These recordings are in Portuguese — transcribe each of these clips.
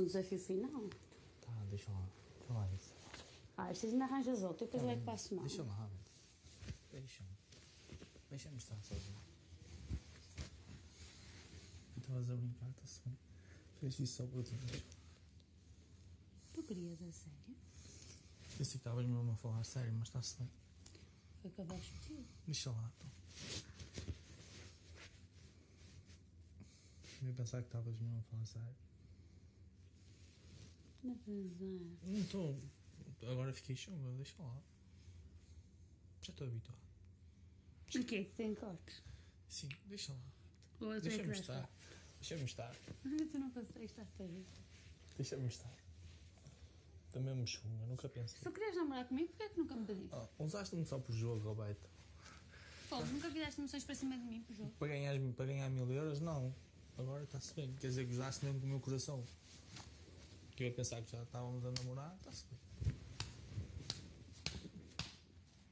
Um desafio final. Tá, deixa lá. Deixa lá isso. Ah, estas ainda arranjas outra, depois é que passo mal. Deixa lá. Deixa-me. Deixa-me estar sozinho. Estavas a brincar, está-se bem. Fez isso só para outra vez. Tu querias a sério? Pensei que estavas mesmo a falar a sério, mas está-se bem. Foi acabaste de Deixa lá, então. Eu ia pensar que estavas mesmo a falar sério. Mas azar. Não estou. Agora fiquei chunga, deixa lá. Já estou habituado. O que tem cortes? Sim, deixa lá. Ou Deixa-me estar. Deixa-me estar. Mas tu não consegues estar perto. Deixa-me estar. Também me chunga, nunca Se pensei. tu querias namorar comigo, porquê é que nunca me pediste? Ah, usaste-me só por jogo, Roberto. Pô, nunca fizeste emoções para cima de mim, por jogo. Para ganhar, para ganhar mil euros, não. Agora está-se bem. Quer dizer que usaste mesmo com o meu coração. Que eu ia pensar que já estávamos a namorar, está-se bem.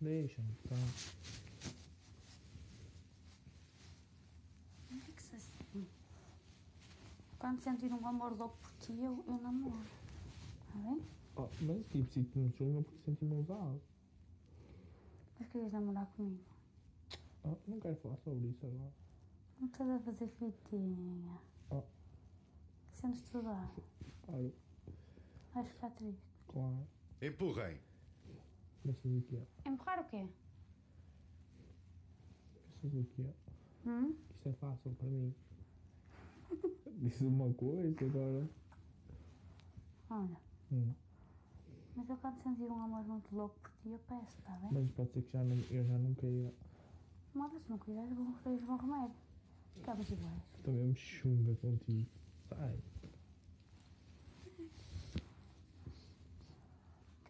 Deixa-me, tá. Não é que se assim. Quando sentir um amor louco por ti, eu, eu namoro. Está bem? Oh, mas tipo, se te me chunga porque senti-me usado. Mas querias namorar comigo? Oh, não quero falar sobre isso agora. Não estás a fazer fitinha. Oh, Sendo estudar. claro, Vais ficar triste. claro. Empurrem. Pensas o que é? Empurrar o quê? Pensas o que é? Hum? Isto é fácil para mim. Disse uma coisa agora. Olha, Hum. mas eu quando sentir um amor muito louco por ti, eu peço, está bem? Mas pode ser que já não, eu já não queira. Mora, se não quiseres, vou oferecer bom remédio. Ficavas iguais. Estou mesmo chunga contigo. Sai.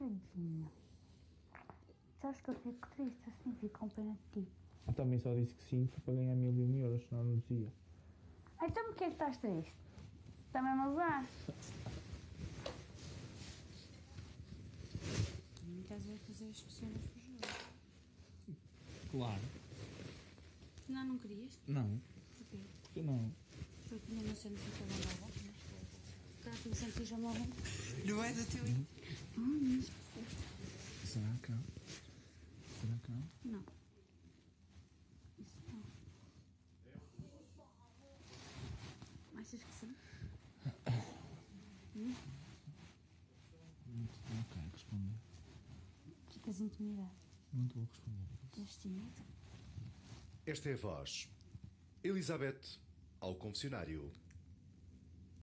Tadinho. Sabes que eu fico triste assim, fico com pena de ti. Eu também só disse que sim foi para ganhar mil e um euros, senão não dizia. Ah, então porquê é que estás triste? Também me. Não estás a fazer as pessoas por jogo. Claro. Não, não querias? Não. Porquê? Porque não. Porque ainda não sentes o que eu andava. Claro que me senti já morro. Não é do teu Será que não? Será que não? Não. Isso não. Achas que sim? Não te não quero responder. Ficas intimidado. Não te vou responder. Estás tímido? Esta é a voz. Elizabeth ao confessionário.